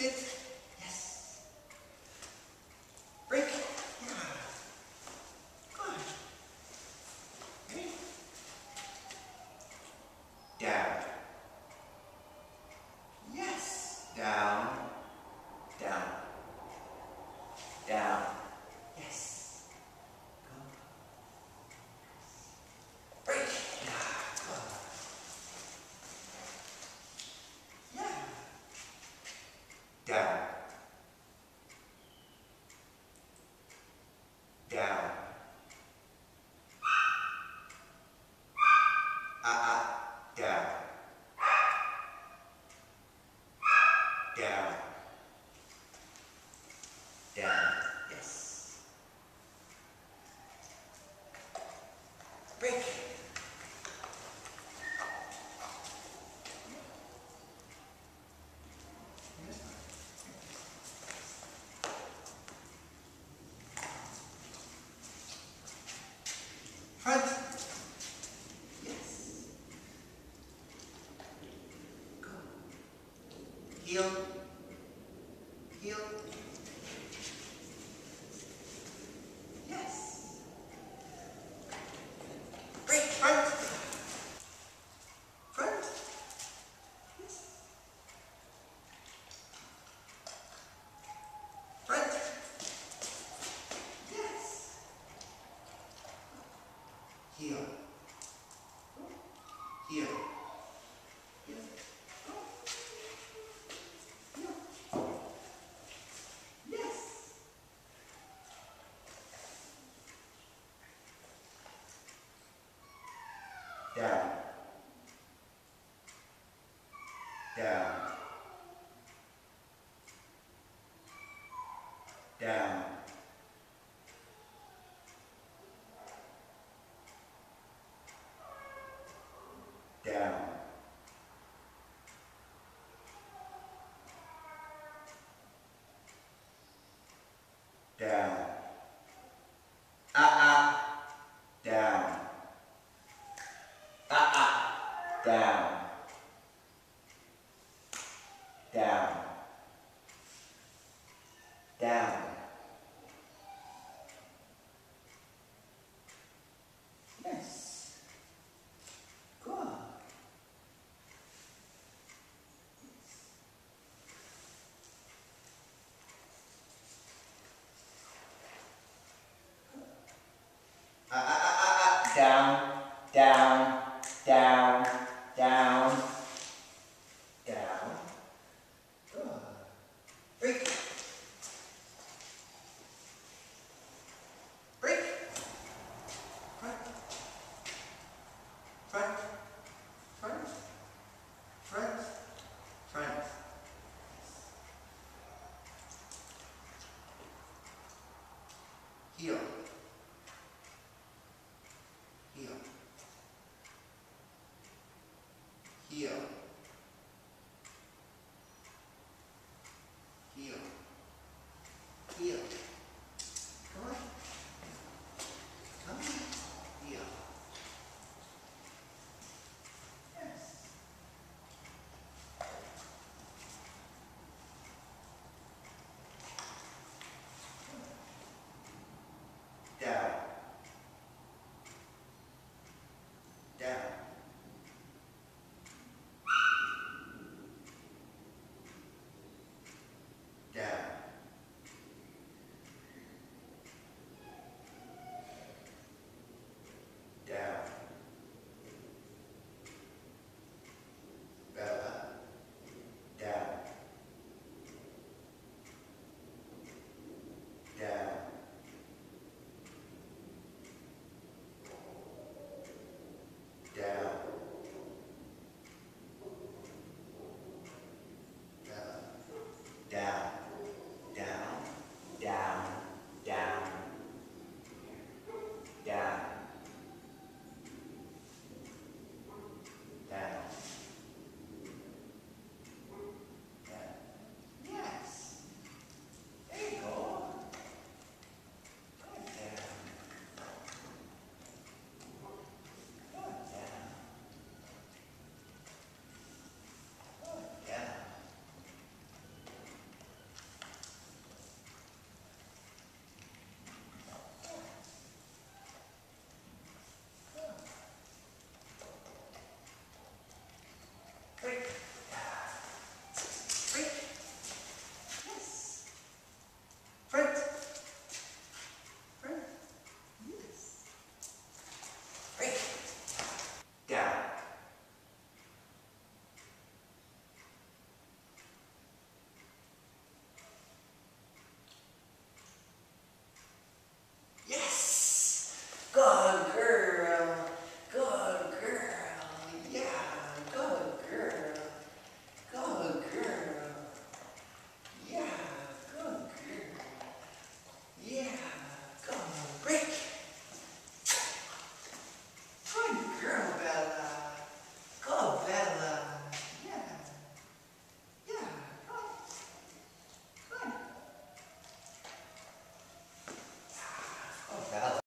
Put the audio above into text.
it's Down. Down. Yes. Break. Front. down, down, down, down, down. Good. Break. Break. Front. Front. Front. Front. Front. Heel.